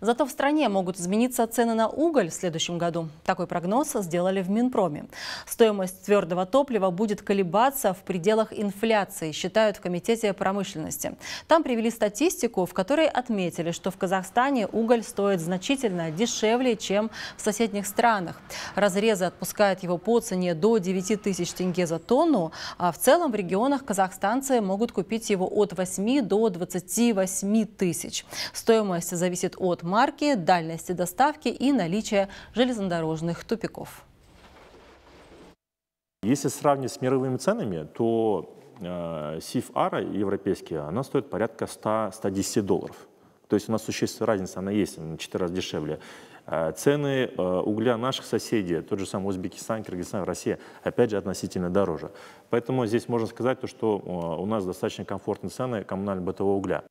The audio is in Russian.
Зато в стране могут измениться цены на уголь в следующем году. Такой прогноз сделали в Минпроме. Стоимость твердого топлива будет колебаться в пределах инфляции, считают в Комитете промышленности. Там привели статистику, в которой отметили, что в Казахстане уголь стоит значительно дешевле, чем в соседних странах. Разрезы отпускают его по цене до 9 тысяч тенге за тонну, а в целом в регионах казахстанцы могут купить его от 8 до 28 тысяч. Стоимость зависит от марки, дальности доставки и наличия железнодорожных тупиков. Если сравнивать с мировыми ценами, то э, сиф ара европейский, она стоит порядка 100-110 долларов. То есть у нас существенная разница, она есть, она 4 раза дешевле. Э, цены э, угля наших соседей, тот же самый Узбекистан, Кыргызстан, Россия, опять же, относительно дороже. Поэтому здесь можно сказать, что э, у нас достаточно комфортные цены коммунально-бытового угля.